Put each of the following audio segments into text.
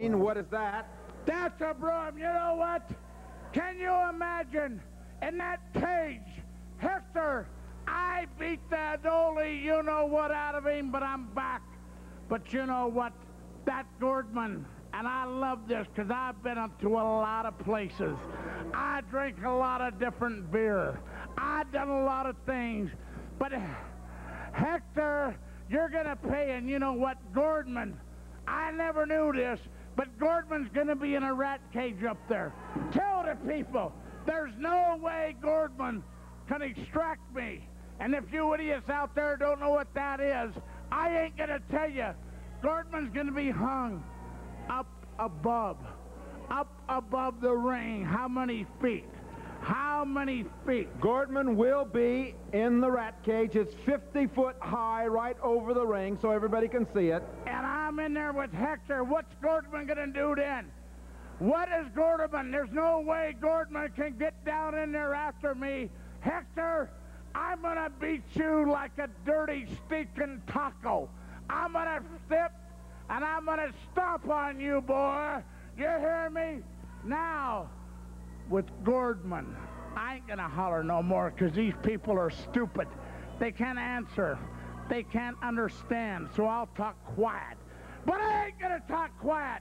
What is that? That's a broom. You know what? Can you imagine in that cage, Hector? I beat that only you know what out of him, but I'm back. But you know what? That Gordman, and I love this because I've been up to a lot of places. I drink a lot of different beer. I've done a lot of things. But Hector, you're going to pay, and you know what? Gordman, I never knew this, but Gordman's going to be in a rat cage up there. Tell the people, there's no way Gordman can extract me. And if you idiots out there don't know what that is, I ain't going to tell you. Gordman's going to be hung up above, up above the ring. How many feet? How many feet? Gordman will be in the rat cage. It's 50 foot high right over the ring so everybody can see it. And I'm in there with Hector. What's Gordman going to do then? What is Gordman? There's no way Gordman can get down in there after me. Hector, I'm going to beat you like a dirty, stinking taco. I'm going to step and I'm going to stomp on you, boy. You hear me? Now, with Gordman, I ain't going to holler no more because these people are stupid. They can't answer. They can't understand, so I'll talk quiet. But I ain't going to talk quiet.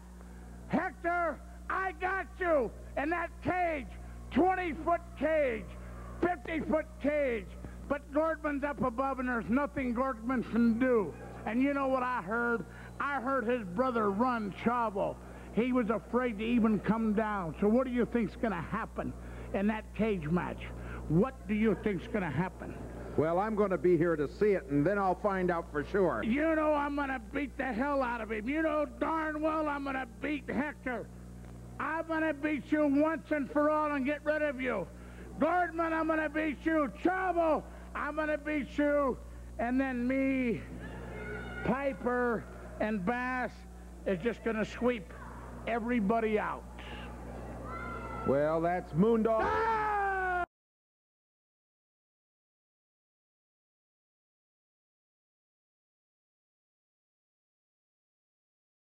Hector, I got you in that cage, 20-foot cage, 50-foot cage. But Gordman's up above, and there's nothing Gordman can do. And you know what I heard? I heard his brother run Chavo. He was afraid to even come down. So what do you think's going to happen in that cage match? What do you think's going to happen? Well, I'm going to be here to see it, and then I'll find out for sure. You know I'm going to beat the hell out of him. You know darn well I'm going to beat Hector. I'm going to beat you once and for all and get rid of you. Gordman, I'm going to beat you. Chavo, I'm going to beat you. And then me, Piper, and Bass is just going to sweep everybody out. Well, that's Moondog. Ah!